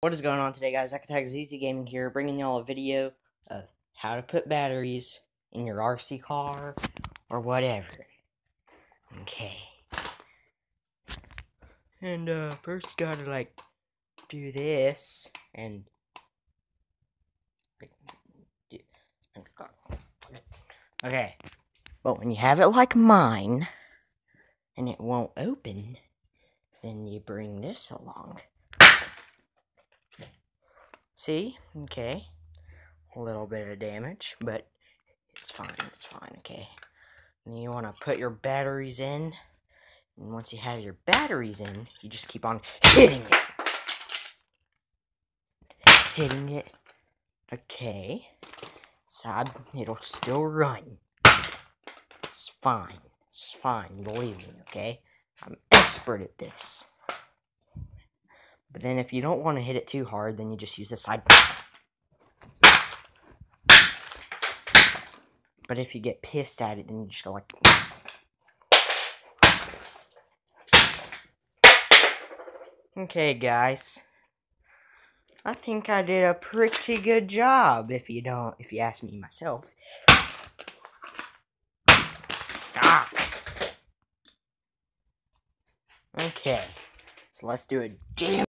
What is going on today, guys? Zakatag ZZ Gaming here, bringing y'all a video of how to put batteries in your RC car or whatever. Okay. And, uh, first you gotta, like, do this and. Like, okay. But when you have it like mine and it won't open, then you bring this along. See? Okay. A little bit of damage, but it's fine. It's fine, okay. And you want to put your batteries in. And once you have your batteries in, you just keep on hitting it. Hitting it. Okay. So it'll still run. It's fine. It's fine. Believe me, okay? I'm expert at this. But then if you don't want to hit it too hard, then you just use the side. But if you get pissed at it, then you just go like... Okay, guys. I think I did a pretty good job, if you don't, if you ask me myself. Ah! Okay. So let's do a jam.